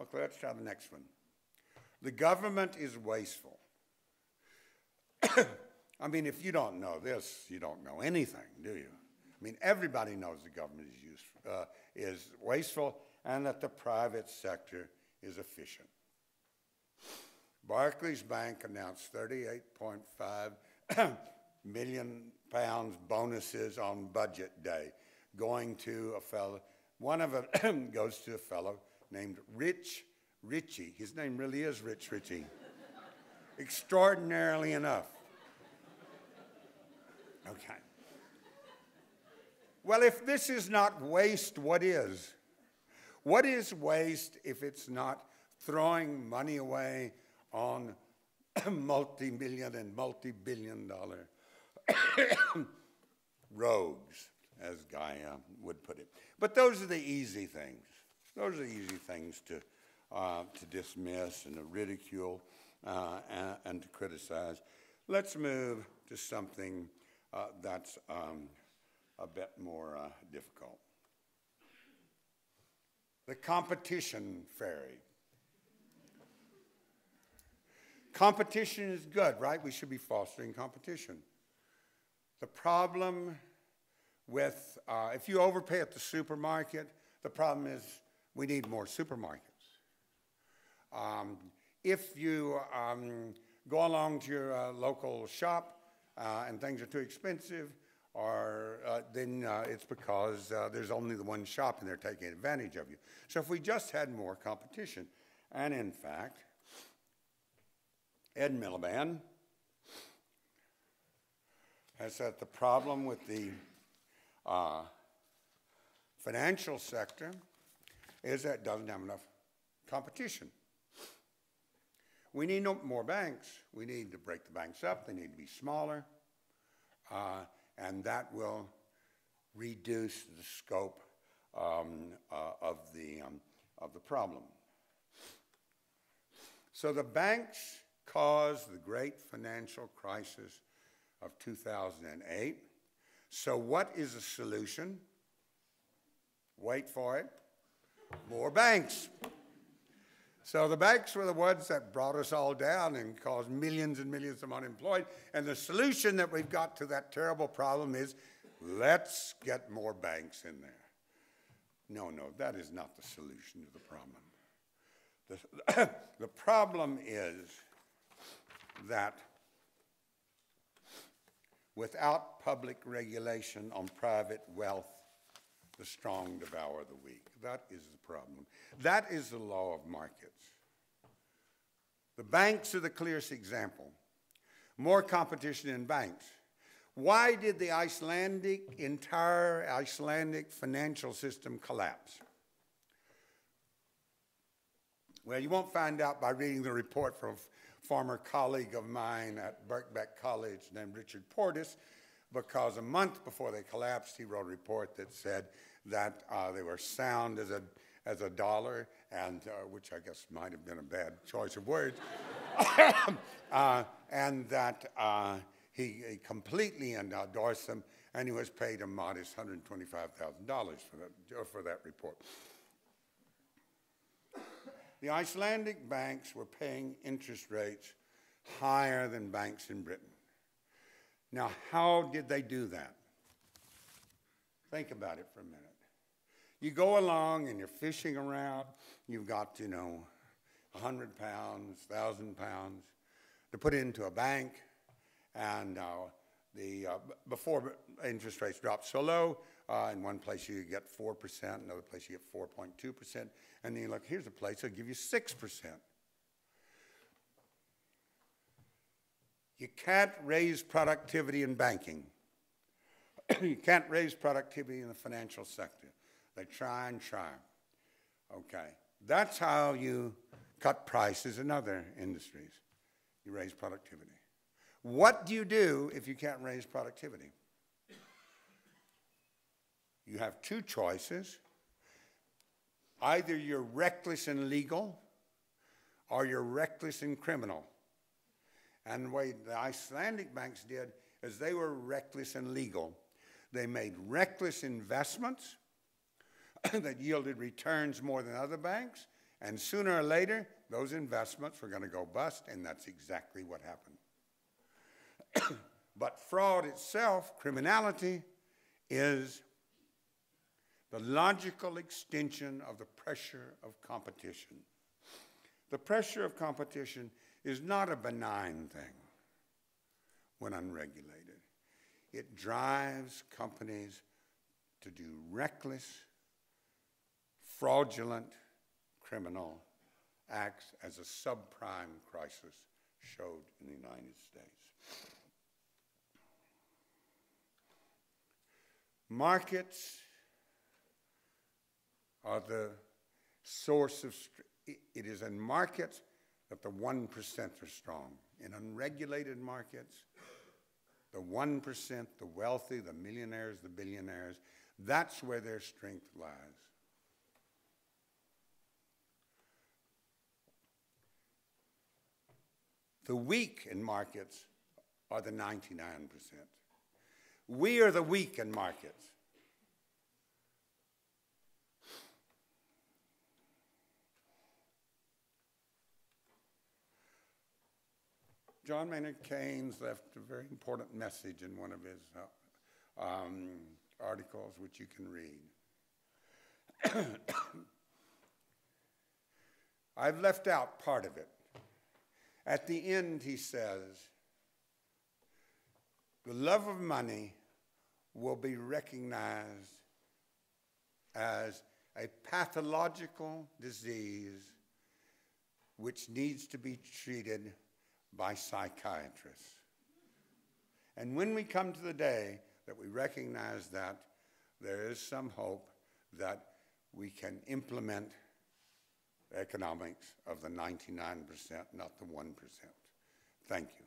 Okay, let's try the next one. The government is wasteful. I mean, if you don't know this, you don't know anything, do you? I mean, everybody knows the government is, useful, uh, is wasteful and that the private sector is efficient. Barclays Bank announced 38.5 million pounds bonuses on budget day, going to a fellow. One of them goes to a fellow named Rich Ricci. His name really is Rich Ricci. Extraordinarily enough. Okay. Well, if this is not waste, what is? What is waste if it's not throwing money away on multi million and multi billion dollar rogues, as uh, would put it? But those are the easy things. Those are easy things to, uh, to dismiss and to ridicule uh, and, and, to criticize. Let's move to something uh, that's um, a bit more uh, difficult. The competition fairy. Competition is good, right? We should be fostering competition. The problem with, uh, if you overpay at the supermarket, the problem is we need more supermarkets. Um, if you um, go along to your uh, local shop uh, and things are too expensive, or uh, then uh, it's because uh, there's only the one shop and they're taking advantage of you. So if we just had more competition, and in fact, Ed Miliband has said the problem with the uh, financial sector is that doesn't have enough competition. We need no more banks. We need to break the banks up. They need to be smaller. Uh, and that will reduce the scope um, uh, of, the, um, of the problem. So the banks caused the great financial crisis of 2008. So, what is the solution? Wait for it more banks. So the banks were the ones that brought us all down and caused millions and millions of unemployed. And the solution that we've got to that terrible problem is let's get more banks in there. No, no, that is not the solution to the problem. The, the problem is that without public regulation on private wealth, the strong devour the weak. That is the problem. That is the law of markets. The banks are the clearest example. More competition in banks. Why did the Icelandic, entire Icelandic financial system collapse? Well, you won't find out by reading the report from a former colleague of mine at Birkbeck College named Richard Portes, because a month before they collapsed, he wrote a report that said that uh, they were sound as a, as a dollar, and uh, which I guess might have been a bad choice of words, uh, and that uh, he, he, completely endorsed them, and he was paid a modest $125,000 for that, for that report. The Icelandic banks were paying interest rates higher than banks in Britain. Now, how did they do that? Think about it for a minute. You go along and you're fishing around, you've got, you know, 100 pounds, 1,000 pounds to put into a bank, and uh, the, uh, before interest rates dropped so low, uh, in one place you get 4%, another place you get 4.2%, and then you look, here's a place that'll give you 6%. You can't raise productivity in banking. you can't raise productivity in the financial sector. They try and try. Okay. That's how you cut prices in other industries. You raise productivity. What do you do if you can't raise productivity? You have two choices. Either you're reckless and legal, or you're reckless and criminal. And the way the Icelandic banks did is they were reckless and legal. They made reckless investments that yielded returns more than other banks, And sooner or later, those investments were going to go bust, and that's exactly what happened. but fraud itself, criminality, is the logical extension of the pressure of competition. The pressure of competition is not a benign thing when unregulated. It drives companies to do reckless, fraudulent, criminal acts as a subprime crisis showed in the United States. Markets are the source of, it is in markets that the 1% are strong. In unregulated markets, the 1%, the wealthy, the millionaires, the billionaires, that's where their strength lies. The weak in markets are the 99%. We are the weak in markets. John Maynard Keynes left a very important message in one of his uh, um, articles, which you can read. I've left out part of it. At the end, he says, the love of money will be recognized as a pathological disease which needs to be treated by psychiatrists. And when we come to the day that we recognize that, there is some hope that we can implement economics of the 99%, not the 1%. Thank you.